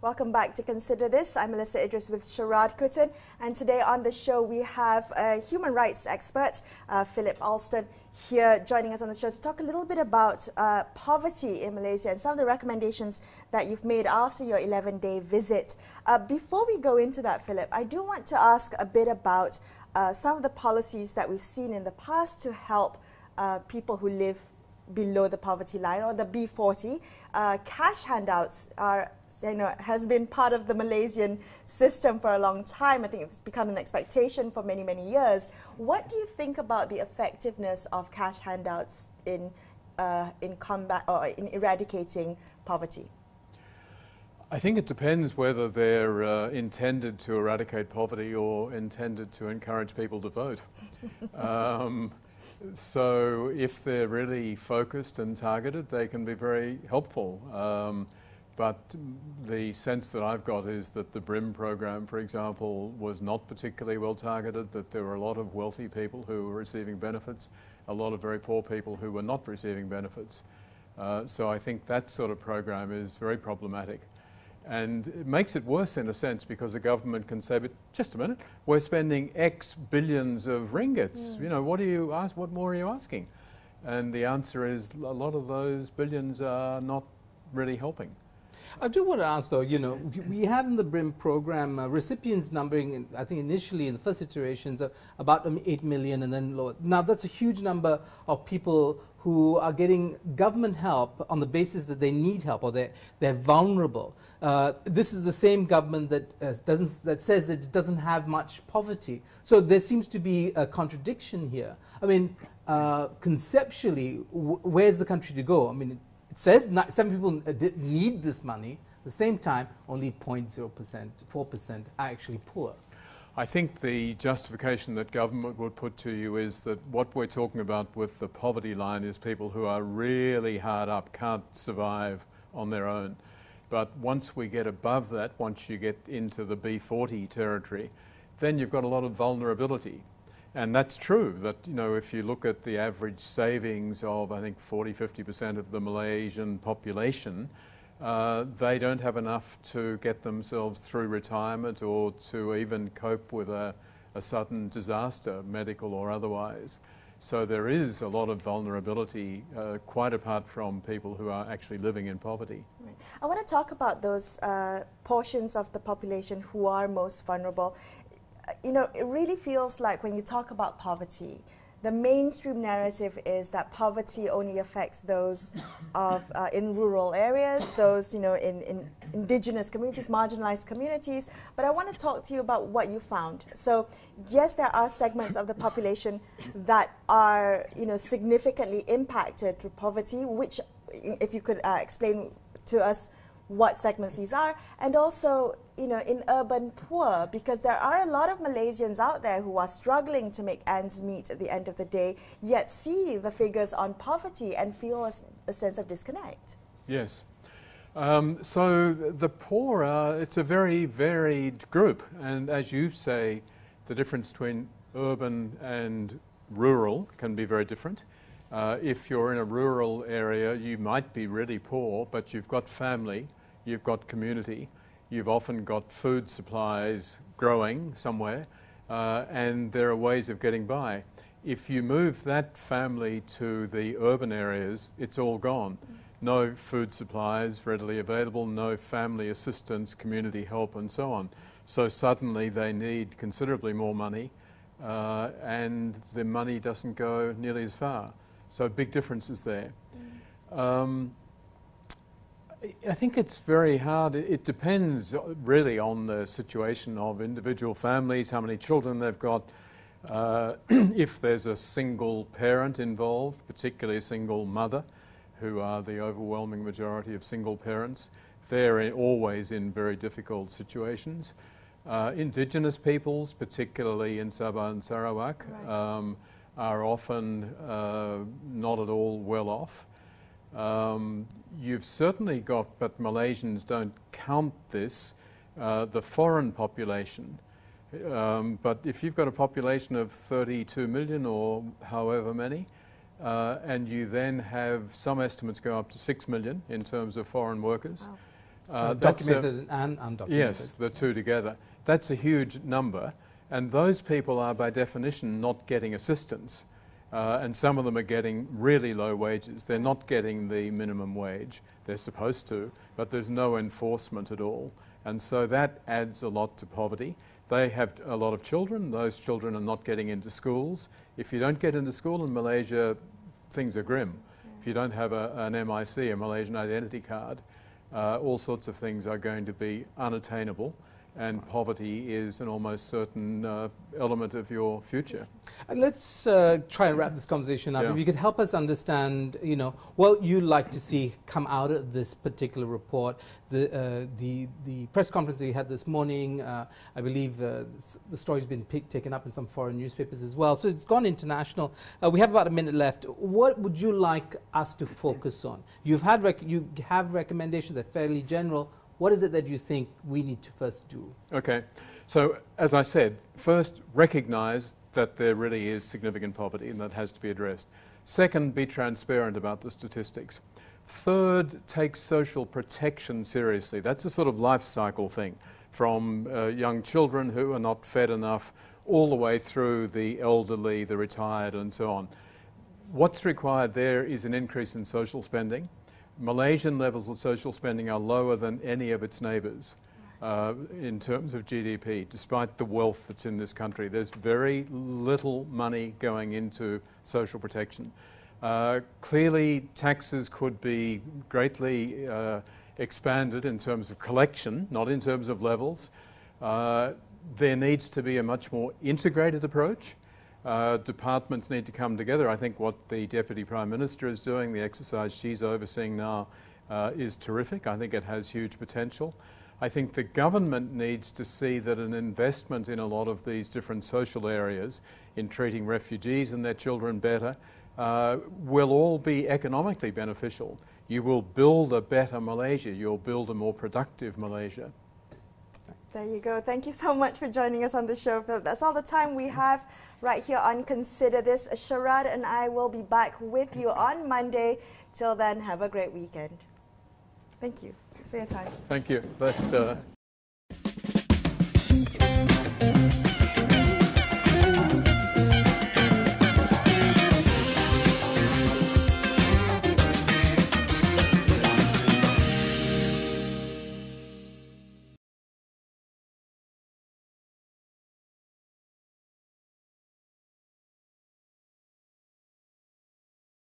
Welcome back to Consider This. I'm Melisa Idris with Sharaad Kuttan, and today on the show we have a human rights expert, uh, Philip Alston, here joining us on the show to talk a little bit about uh, poverty in Malaysia and some of the recommendations that you've made after your 11 day visit. Uh, before we go into that, Philip, I do want to ask a bit about uh, some of the policies that we've seen in the past to help uh, people who live below the poverty line or the B40. Uh, cash handouts are you know, has been part of the Malaysian system for a long time. I think it's become an expectation for many, many years. What do you think about the effectiveness of cash handouts in, uh, in combat or in eradicating poverty? I think it depends whether they're uh, intended to eradicate poverty or intended to encourage people to vote. um, so if they're really focused and targeted, they can be very helpful. Um, but the sense that I've got is that the BRIM program, for example, was not particularly well targeted, that there were a lot of wealthy people who were receiving benefits, a lot of very poor people who were not receiving benefits. Uh, so I think that sort of program is very problematic. And it makes it worse in a sense because the government can say, but just a minute, we're spending X billions of ringgits. Mm. You know, what do you ask, what more are you asking? And the answer is a lot of those billions are not really helping. I do want to ask, though, you know, we had in the BRIM program uh, recipients numbering, I think initially in the first iterations, uh, about um, 8 million and then lower. Now, that's a huge number of people who are getting government help on the basis that they need help or they're, they're vulnerable. Uh, this is the same government that, uh, doesn't, that says that it doesn't have much poverty. So there seems to be a contradiction here. I mean, uh, conceptually, where's the country to go? I mean, says not, some people uh, need this money. At the same time, only 0.0%, 4% are actually poor. I think the justification that government would put to you is that what we're talking about with the poverty line is people who are really hard up, can't survive on their own. But once we get above that, once you get into the B40 territory, then you've got a lot of vulnerability. And that's true that, you know, if you look at the average savings of, I think, 40, 50% of the Malaysian population, uh, they don't have enough to get themselves through retirement or to even cope with a, a sudden disaster, medical or otherwise. So there is a lot of vulnerability, uh, quite apart from people who are actually living in poverty. Right. I want to talk about those uh, portions of the population who are most vulnerable you know, it really feels like when you talk about poverty, the mainstream narrative is that poverty only affects those of uh, in rural areas, those you know in, in indigenous communities, marginalized communities. But I want to talk to you about what you found. So yes, there are segments of the population that are you know significantly impacted through poverty. Which, if you could uh, explain to us what segments these are, and also, you know, in urban poor, because there are a lot of Malaysians out there who are struggling to make ends meet at the end of the day, yet see the figures on poverty and feel a, a sense of disconnect. Yes. Um, so the poor are, it's a very varied group, and as you say, the difference between urban and rural can be very different. Uh, if you're in a rural area, you might be really poor, but you've got family you've got community, you've often got food supplies growing somewhere, uh, and there are ways of getting by. If you move that family to the urban areas, it's all gone. No food supplies readily available, no family assistance, community help, and so on. So suddenly they need considerably more money, uh, and the money doesn't go nearly as far. So big differences there. Mm. Um, I think it's very hard. It depends really on the situation of individual families, how many children they've got. Uh, if there's a single parent involved, particularly a single mother, who are the overwhelming majority of single parents, they're always in very difficult situations. Uh, indigenous peoples, particularly in Sabah and Sarawak, right. um, are often uh, not at all well off. Um, you've certainly got, but Malaysians don't count this, uh, the foreign population. Um, but if you've got a population of 32 million or however many, uh, and you then have some estimates go up to 6 million in terms of foreign workers, wow. Uh, documented a, and undocumented. Yes, the two together. That's a huge number, and those people are by definition not getting assistance. Uh, and some of them are getting really low wages. They're not getting the minimum wage. They're supposed to, but there's no enforcement at all. And so that adds a lot to poverty. They have a lot of children. Those children are not getting into schools. If you don't get into school in Malaysia, things are grim. If you don't have a, an MIC, a Malaysian identity card, uh, all sorts of things are going to be unattainable and poverty is an almost certain uh, element of your future. And let's uh, try and wrap this conversation up. Yeah. If you could help us understand, you know, what you'd like to see come out of this particular report. The, uh, the, the press conference that you had this morning, uh, I believe uh, the story's been pick, taken up in some foreign newspapers as well. So it's gone international. Uh, we have about a minute left. What would you like us to focus on? You've had you have recommendations that are fairly general. What is it that you think we need to first do? Okay. So, as I said, first recognize that there really is significant poverty and that has to be addressed. Second, be transparent about the statistics. Third, take social protection seriously. That's a sort of life cycle thing from uh, young children who are not fed enough all the way through the elderly, the retired, and so on. What's required there is an increase in social spending. Malaysian levels of social spending are lower than any of its neighbours uh, in terms of GDP, despite the wealth that's in this country. There's very little money going into social protection. Uh, clearly, taxes could be greatly uh, expanded in terms of collection, not in terms of levels. Uh, there needs to be a much more integrated approach. Uh, departments need to come together. I think what the Deputy Prime Minister is doing, the exercise she's overseeing now, uh, is terrific. I think it has huge potential. I think the government needs to see that an investment in a lot of these different social areas, in treating refugees and their children better, uh, will all be economically beneficial. You will build a better Malaysia, you'll build a more productive Malaysia. There you go. Thank you so much for joining us on the show, Philip. That's all the time we have right here on Consider This. Sharaad and I will be back with you on Monday. Till then, have a great weekend. Thank you. Thanks for your time. Thank you. But, uh